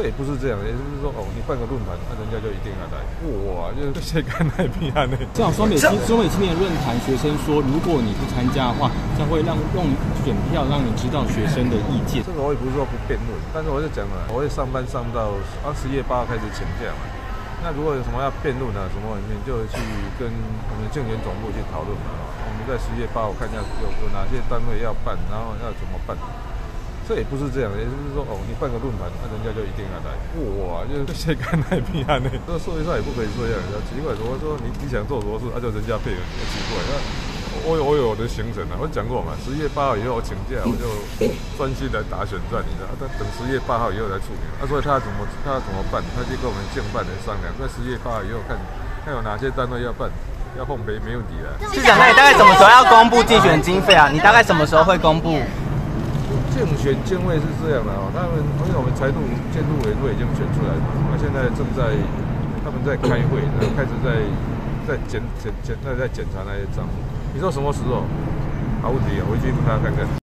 这也不是这样，也就是说，哦，你办个论坛，那人家就一定要来。哇，就是 谁敢来比啊？那这样双美青中美青年论坛学生说，如果你不参加的话，将会让用选票让你知道学生的意见。这个我也不是说不辩论，但是我就讲了，我会上班上到啊十月八号开始请假嘛。那如果有什么要辩论啊，什么，你就去跟我们政研总部去讨论嘛。我们在十月八号看一下有有哪些单位要办，然后要怎么办。这也不是这样，也就是说，哦，你办个论坛，那人家就一定要来。哇，就是谁敢来平安呢这社会上也不可以这样，奇怪。如果说你你想做什么事，那就人家配合，奇怪。那我有我有我的行程啊，我讲过嘛，十月八号以后我请假，我就专心来打选战，你知道？但等十月八号以后来处理。他说他怎么他怎么办？他就跟我们建办人商量，在十月八号以后看看有哪些单位要办，要奉陪，没问题的。市长，那你大概什么时候要公布竞选经费啊？你大概什么时候会公布？竞选经费是这样的哦，他们因为我们财度监督委员会已经选出来了，那现在正在他们在开会，然后开始在在检检检在在检查那些账目。你说什么时候？好问题啊，回去跟他看看。